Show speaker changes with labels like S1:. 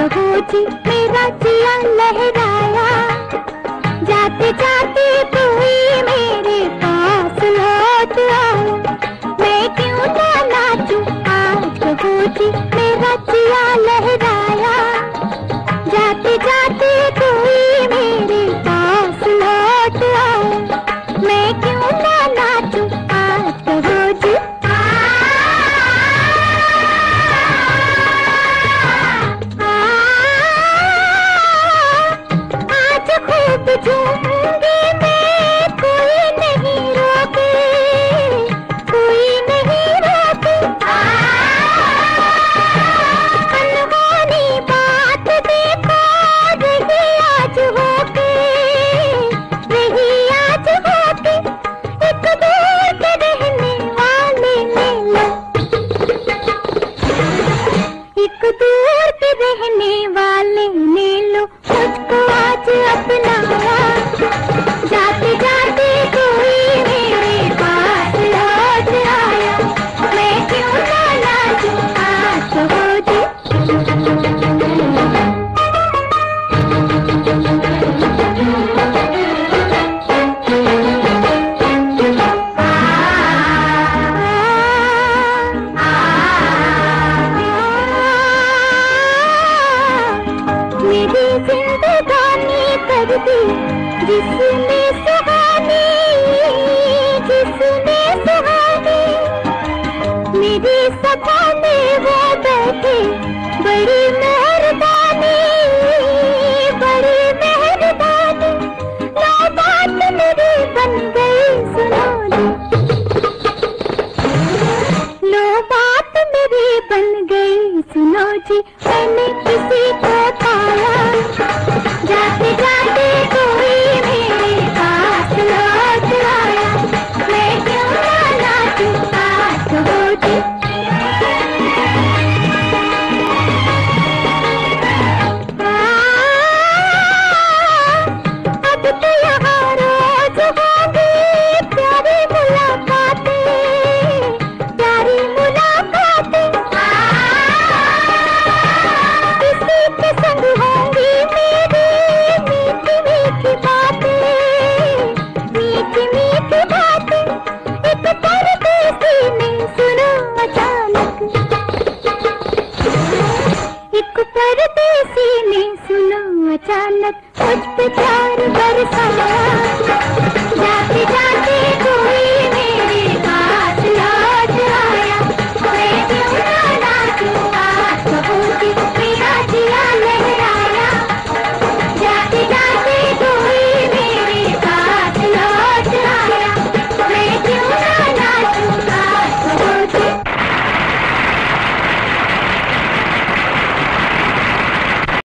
S1: कबूची मेरा जिया लहराया। जाते जाते तू ही मेरे पास लौट आओ मैं क्यों ना नाचूं आज कबूची मेरा जिया लहराया। दी जिसने सुहानी जिसने सुहानी। मेरे सपा में वो बड़ी मेहरबानी। एक सीने सुनो अचानक मुझ प्यार बरसाया